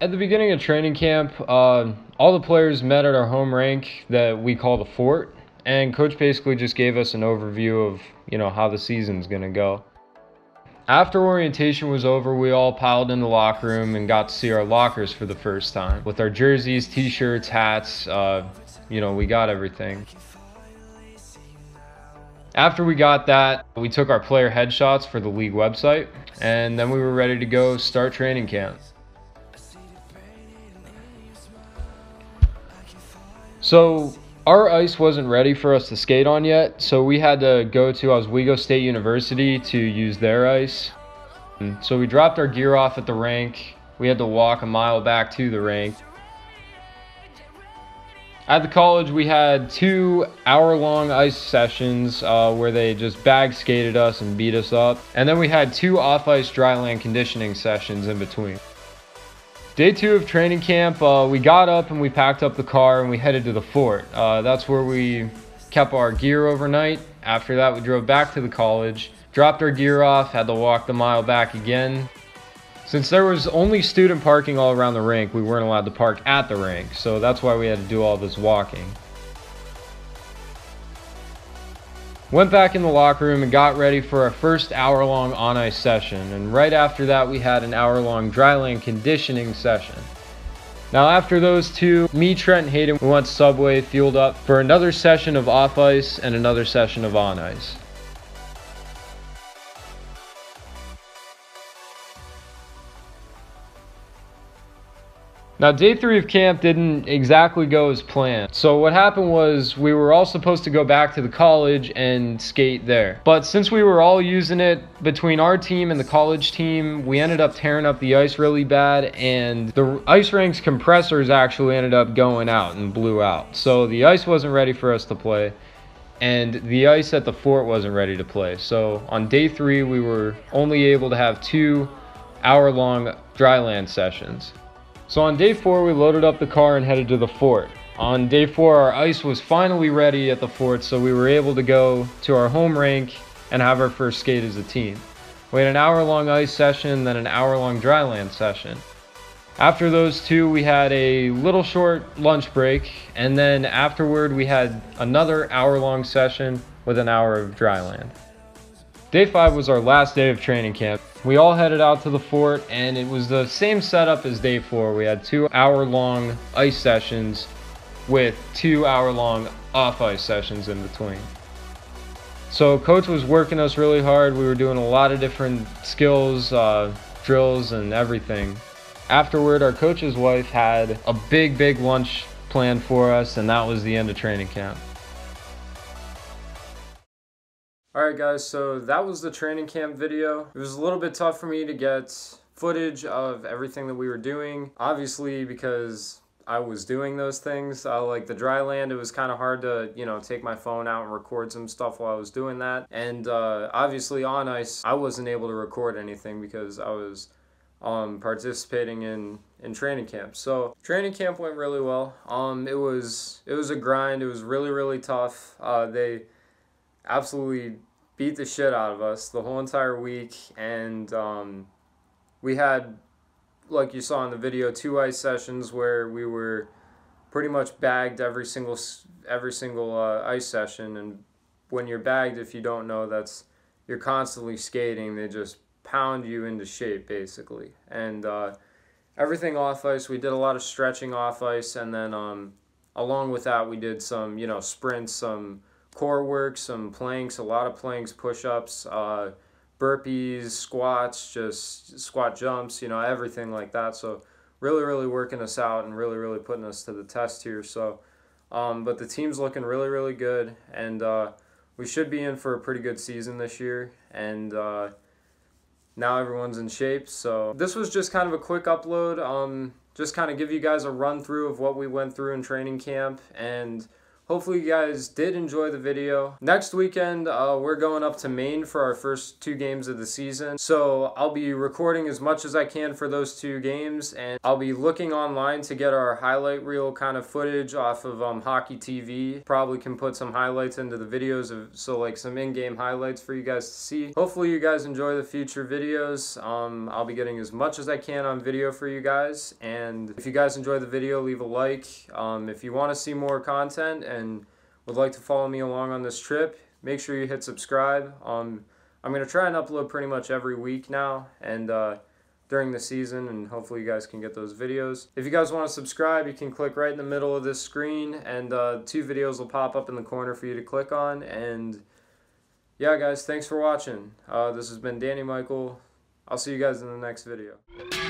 at the beginning of training camp, uh, all the players met at our home rank that we call the fort, and coach basically just gave us an overview of you know how the season's gonna go. After orientation was over, we all piled in the locker room and got to see our lockers for the first time with our jerseys, t-shirts, hats. Uh, you know, we got everything. After we got that, we took our player headshots for the league website, and then we were ready to go start training camp. So our ice wasn't ready for us to skate on yet, so we had to go to Oswego State University to use their ice. So we dropped our gear off at the rink. We had to walk a mile back to the rink. At the college, we had two hour long ice sessions uh, where they just bag skated us and beat us up. And then we had two off ice dry land conditioning sessions in between. Day two of training camp, uh, we got up and we packed up the car and we headed to the fort. Uh, that's where we kept our gear overnight. After that, we drove back to the college, dropped our gear off, had to walk the mile back again, since there was only student parking all around the rink, we weren't allowed to park at the rink, so that's why we had to do all this walking. Went back in the locker room and got ready for our first hour long on ice session, and right after that, we had an hour long dryland conditioning session. Now, after those two, me, Trent, and Hayden we went Subway, fueled up for another session of off ice and another session of on ice. Now, day three of camp didn't exactly go as planned. So, what happened was we were all supposed to go back to the college and skate there. But since we were all using it between our team and the college team, we ended up tearing up the ice really bad, and the ice rink's compressors actually ended up going out and blew out. So, the ice wasn't ready for us to play, and the ice at the fort wasn't ready to play. So, on day three, we were only able to have two hour long dry land sessions. So on day four, we loaded up the car and headed to the fort. On day four, our ice was finally ready at the fort, so we were able to go to our home rink and have our first skate as a team. We had an hour long ice session, then an hour long dry land session. After those two, we had a little short lunch break, and then afterward, we had another hour long session with an hour of dry land. Day five was our last day of training camp. We all headed out to the fort, and it was the same setup as day four. We had two hour long ice sessions with two hour long off ice sessions in between. So, coach was working us really hard. We were doing a lot of different skills, uh, drills, and everything. Afterward, our coach's wife had a big, big lunch planned for us, and that was the end of training camp. Alright guys, so that was the training camp video. It was a little bit tough for me to get footage of everything that we were doing. Obviously because I was doing those things. Uh, like the dry land, it was kind of hard to, you know, take my phone out and record some stuff while I was doing that. And uh, obviously on ice, I wasn't able to record anything because I was um, participating in, in training camp. So training camp went really well. Um, it was it was a grind. It was really really tough. Uh, they absolutely beat the shit out of us the whole entire week, and um, we had, like you saw in the video, two ice sessions where we were pretty much bagged every single every single uh, ice session. And when you're bagged, if you don't know, that's you're constantly skating. They just pound you into shape basically, and uh, everything off ice. We did a lot of stretching off ice, and then um, along with that, we did some you know sprints, some core work, some planks, a lot of planks, push-ups, uh, burpees, squats, just squat jumps, you know, everything like that. So really, really working us out and really, really putting us to the test here. So, um, but the team's looking really, really good, and uh, we should be in for a pretty good season this year. And uh, now everyone's in shape. So this was just kind of a quick upload. Um, just kind of give you guys a run through of what we went through in training camp and Hopefully you guys did enjoy the video. Next weekend, uh, we're going up to Maine for our first two games of the season. So I'll be recording as much as I can for those two games, and I'll be looking online to get our highlight reel kind of footage off of um, Hockey TV. Probably can put some highlights into the videos, of so like some in-game highlights for you guys to see. Hopefully you guys enjoy the future videos. Um, I'll be getting as much as I can on video for you guys, and if you guys enjoy the video, leave a like. Um, if you want to see more content, and would like to follow me along on this trip, make sure you hit subscribe. Um, I'm going to try and upload pretty much every week now and uh, during the season, and hopefully you guys can get those videos. If you guys want to subscribe, you can click right in the middle of this screen, and uh, two videos will pop up in the corner for you to click on. And yeah, guys, thanks for watching. Uh, this has been Danny Mikol. I'll see you guys in the next video.